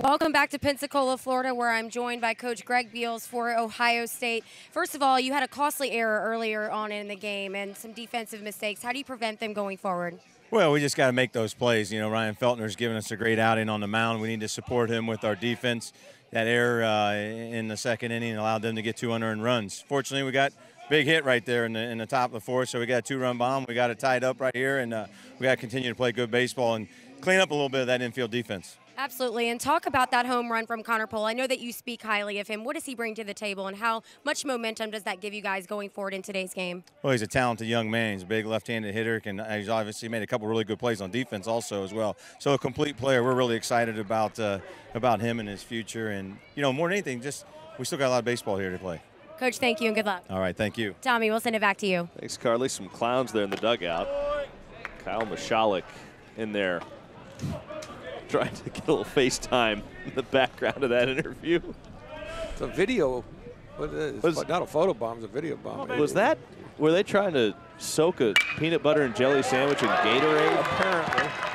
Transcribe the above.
Welcome back to Pensacola, Florida, where I'm joined by Coach Greg Beals for Ohio State. First of all, you had a costly error earlier on in the game and some defensive mistakes. How do you prevent them going forward? Well, we just got to make those plays. You know, Ryan Feltner's given us a great outing on the mound. We need to support him with our defense. That error uh, in the second inning allowed them to get two unearned runs. Fortunately, we got big hit right there in the in the top of the fourth, so we got a two-run bomb. We got it tied up right here, and uh, we got to continue to play good baseball and clean up a little bit of that infield defense. Absolutely. And talk about that home run from Connor Pohl. I know that you speak highly of him. What does he bring to the table, and how much momentum does that give you guys going forward in today's game? Well, he's a talented young man. He's a big left-handed hitter, and he's obviously made a couple really good plays on defense also as well. So a complete player. We're really excited about uh, about him and his future. And you know, more than anything, just we still got a lot of baseball here to play. Coach, thank you and good luck. All right, thank you. Tommy, we'll send it back to you. Thanks, Carley. Some clowns there in the dugout. Kyle Michalek in there trying to get a little FaceTime in the background of that interview. It's a video. It's was, not a photo bomb, it's a video bomb. Was that, were they trying to soak a peanut butter and jelly sandwich in Gatorade? Apparently.